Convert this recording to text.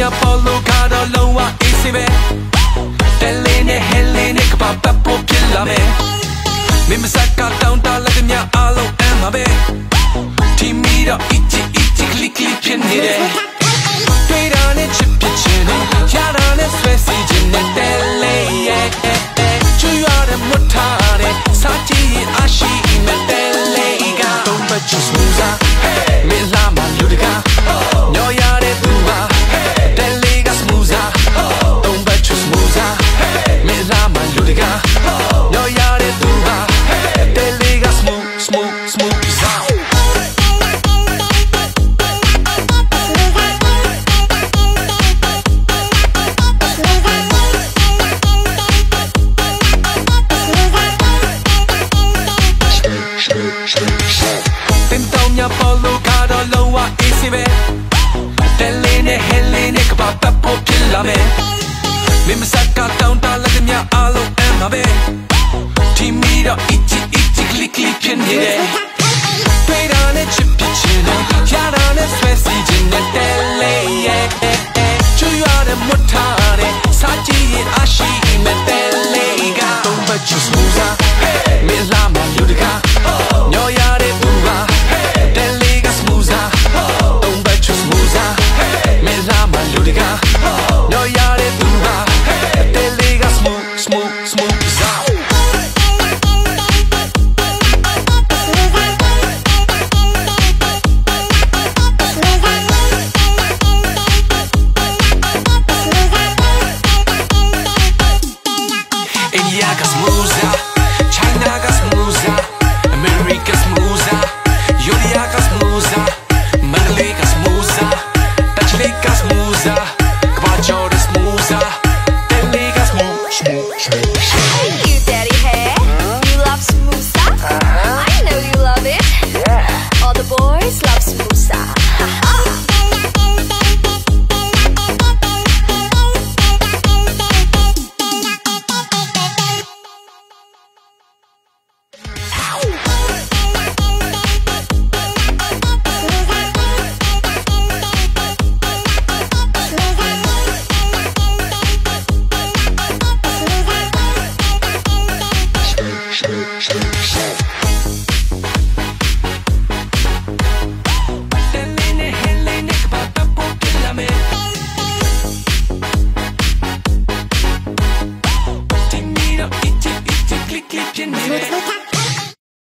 ညာပေါ်လို့ခါတော့လုံးဝအေးစေပဲတဲလေးနဲ့ဟဲလေးနဲ့ကပပပေါ်ပြလာမယ်မင်းမစကတောင်းတလက်ကမြအားလုံးအမ်းပါပဲတီမီတော့ itchy itchy click click ဖြစ်နေတယ်တွေ့တာနဲ့ချစ်ဖြစ်ချင်တယ်ရတာနဲ့ဆွဲစီခြင်းနဲ့တဲလေးရဲ့ချူရတဲ့မထားတဲ့စာကြည့်ရင်အရှိမဲ့တဲလေးက Don't bet you smooth မ တင်တောင်မြပေါ်လို့ခါတော့လုံးဝအေးစေပဲတဲလေးနဲ့ဟဲလေးနဲ့ကပပပေါ်ပြလာမယ်မင်းမစကတောင်းတလက်ကမြအားလုံးအမ်းပါပဲတီမီတော့ itchy itchy click click ဖြစ်နေတယ်တွေ့တာနဲ့ချစ်ဖြစ်ချင်တယ်ရတာနဲ့ဆွဲစီခြင်းနဲ့တဲလေးရဲ့ချူရတဲ့မထားတဲ့စာကြည့်ရင်အရှိမဲ့တဲလေးက Don't bet you smooth မင်းလာမလူတကာ Et il y a qu'à Stay, stay.